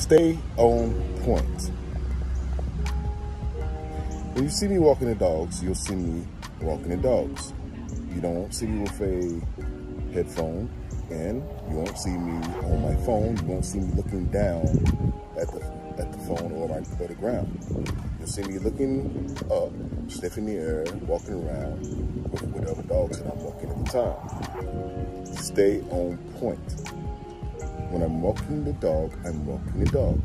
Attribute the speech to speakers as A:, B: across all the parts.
A: Stay on point. When you see me walking the dogs, you'll see me walking the dogs. You don't see me with a headphone and you won't see me on my phone. You won't see me looking down at the at the phone or, my, or the ground. You'll see me looking up, sniffing the air, walking around with whatever dogs that I'm walking at the time. Stay on point. When I'm walking the dog, I'm walking the dog.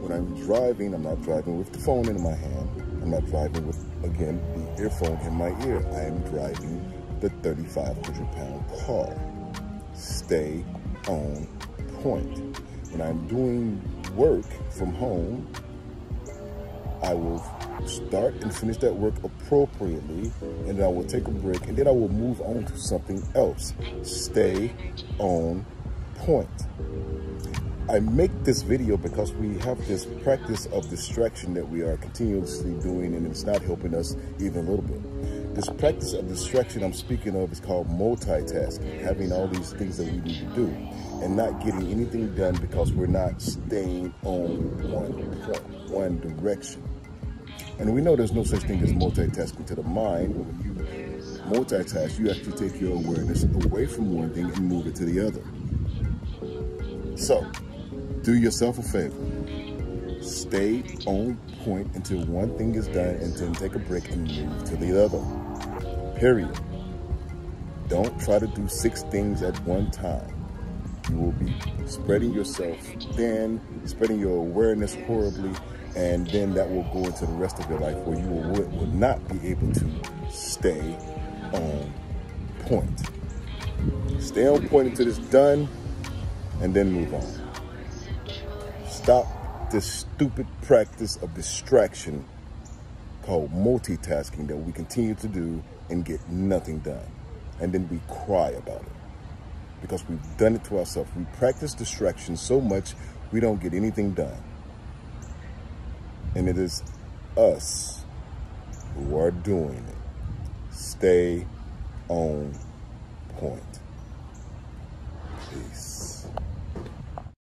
A: When I'm driving, I'm not driving with the phone in my hand. I'm not driving with, again, the earphone in my ear. I am driving the 3,500 pound car. Stay on point. When I'm doing work from home, I will start and finish that work appropriately, and then I will take a break, and then I will move on to something else. Stay on point. I make this video because we have this practice of distraction that we are continuously doing and it's not helping us even a little bit. This practice of distraction I'm speaking of is called multitasking, having all these things that we need to do and not getting anything done because we're not staying on one direction. And we know there's no such thing as multitasking to the mind. When you multitask, you actually take your awareness away from one thing and move it to the other. So, do yourself a favor. Stay on point until one thing is done and then take a break and move to the other. Period. Don't try to do six things at one time. You will be spreading yourself thin, spreading your awareness horribly, and then that will go into the rest of your life where you will, will not be able to stay on point. Stay on point until it's done, and then move on. Stop this stupid practice of distraction called multitasking that we continue to do and get nothing done. And then we cry about it because we've done it to ourselves. We practice distraction so much we don't get anything done. And it is us who are doing it. Stay on point.